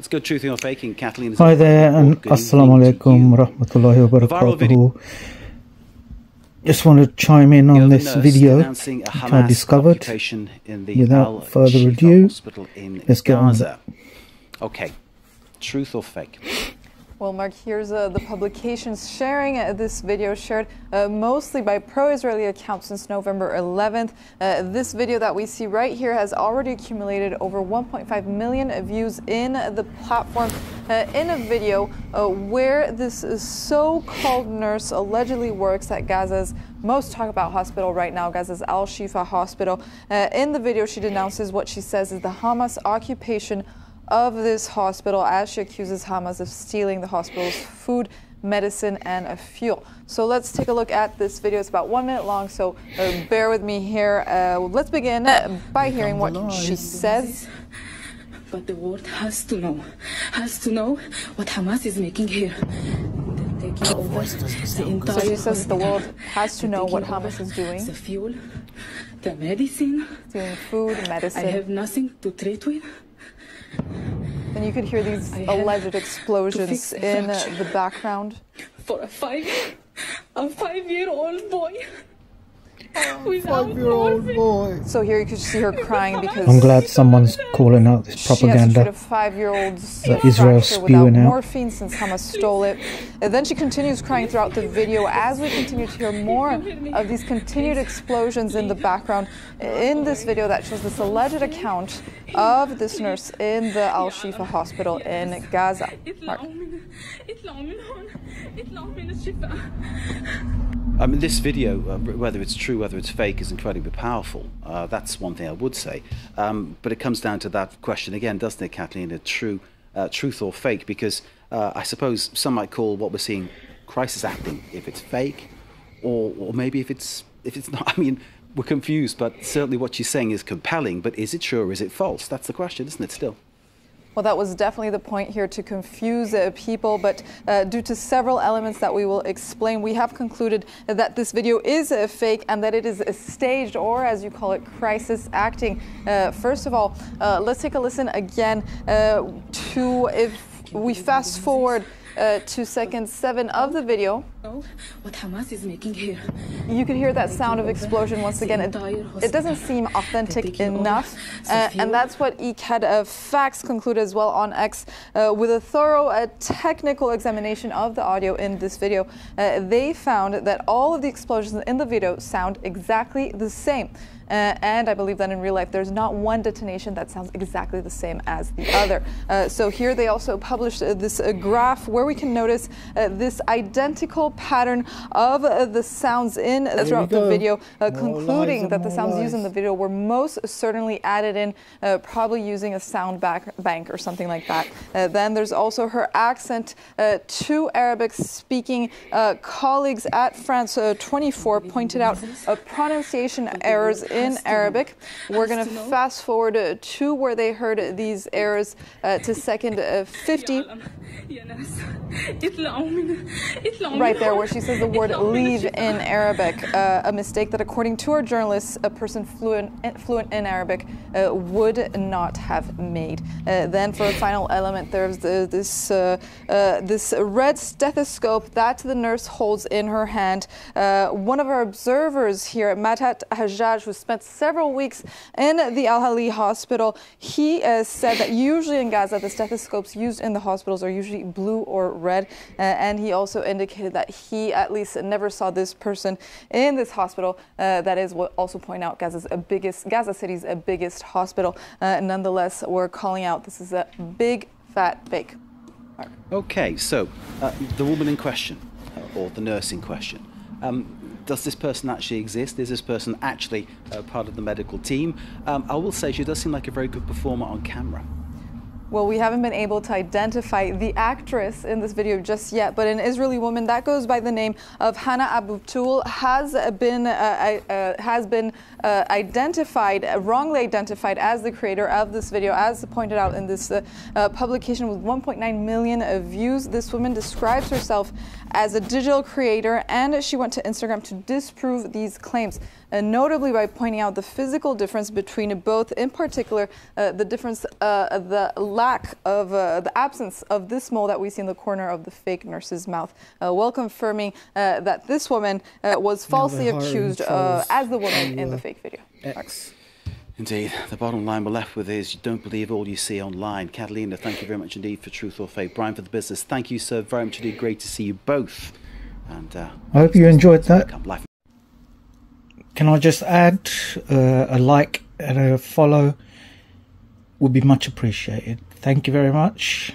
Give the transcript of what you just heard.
Let's go truthing or faking. Kathleen. Hi there, and assalamu alaikum rahmatullahi wa barakatuhu. Just want to chime in on this video which I discovered. Without further ado, let's get on. Okay, truth or fake? Well, Mark, here's uh, the publications sharing uh, this video shared uh, mostly by pro-Israeli accounts since November 11th. Uh, this video that we see right here has already accumulated over 1.5 million views in the platform uh, in a video uh, where this so-called nurse allegedly works at Gaza's most talk about hospital right now, Gaza's Al Shifa hospital. in the video, she denounces what she says is the Hamas occupation of this hospital as she accuses Hamas of stealing the hospital's food, medicine, and fuel. So let's take a look at this video. It's about one minute long, so uh, bear with me here. Uh, let's begin by hearing what she says. But the world has to know, has to know what Hamas is making here. Over the entire so she says the world has to know what Hamas is doing. The fuel, the medicine, doing food, medicine. I have nothing to treat with. And you could hear these alleged explosions in the background. For a five, a five-year-old boy. Oh, five-year-old boy. So here you could see her crying because I'm glad someone's calling out this propaganda. She has five-year-olds that Israel spewing out morphine since Hamas stole it. And then she continues crying throughout the video as we continue to hear more of these continued explosions in the background. In this video that shows this alleged account of this nurse in the Al Shifa hospital in Gaza. Mark. I mean, this video, uh, whether it's true, whether it's fake, is incredibly powerful. Uh, that's one thing I would say. Um, but it comes down to that question again, doesn't it, Kathleen? A true, uh, truth or fake? Because uh, I suppose some might call what we're seeing crisis acting if it's fake, or, or maybe if it's if it's not. I mean, we're confused, but certainly what she's saying is compelling. But is it true or is it false? That's the question, isn't it? Still. Well, that was definitely the point here to confuse uh, people, but uh, due to several elements that we will explain, we have concluded that this video is a fake and that it is a staged, or as you call it, crisis acting. Uh, first of all, uh, let's take a listen again uh, to if we fast forward uh, to seconds seven of the video. What Hamas is making here. You can hear that sound of explosion once again. It, it doesn't seem authentic enough, uh, and that's what ECAD uh, Facts concluded as well on X uh, with a thorough uh, technical examination of the audio in this video. Uh, they found that all of the explosions in the video sound exactly the same. Uh, and I believe that in real life, there's not one detonation that sounds exactly the same as the other. Uh, so here they also published uh, this uh, graph where we can notice uh, this identical pattern of uh, the sounds in uh, throughout the video, uh, concluding that the sounds lies. used in the video were most certainly added in, uh, probably using a sound back bank or something like that. then there's also her accent. two Arabic-speaking colleagues at France 24 pointed out pronunciation errors in Arabic. We're going to fast forward to where they heard these errors uh, to second uh, 50. Right there, where she says the word leave in Arabic, uh, a mistake that, according to our journalists, a person fluent, fluent in Arabic uh, would not have made. Uh, then, for a final element, there's the, this, uh, this red stethoscope that the nurse holds in her hand. one of our observers here, Matat Hajjaj, who spent several weeks in the Al Ahli hospital. He uh, said that usually in Gaza, the stethoscopes used in the hospitals are usually blue or red. Uh, and he also indicated that he at least never saw this person in this hospital. Uh, that is what also point out Gaza's biggest, Gaza City's biggest hospital. Uh, nonetheless, we're calling out this is a big fat fake. Okay, so uh, the woman in question, uh, or the nurse in question, um, does this person actually exist? Is this person actually uh, part of the medical team? Um, I will say she does seem like a very good performer on camera. Well, we haven't been able to identify the actress in this video just yet, but an Israeli woman that goes by the name of Hannah Abutul has been uh, uh, has been uh, identified, wrongly identified as the creator of this video, as pointed out in this uh, uh, publication with 1.9 million of views. This woman describes herself as a digital creator, and she went to Instagram to disprove these claims notably by pointing out the physical difference between both, in particular, uh, the difference, the lack of uh, the absence of this mole that we see in the corner of the fake nurse's mouth, uh, well confirming uh, that this woman uh, was falsely accused uh, as the woman in the fake video. X. Indeed. The bottom line we're left with is you don't believe all you see online. Catalina, thank you very much indeed for Truth or Fake. Brian for the business, thank you so very much indeed. Great to see you both. And uh, I hope you enjoyed that. Can I just add uh, a like and a follow? Would be much appreciated. Thank you very much.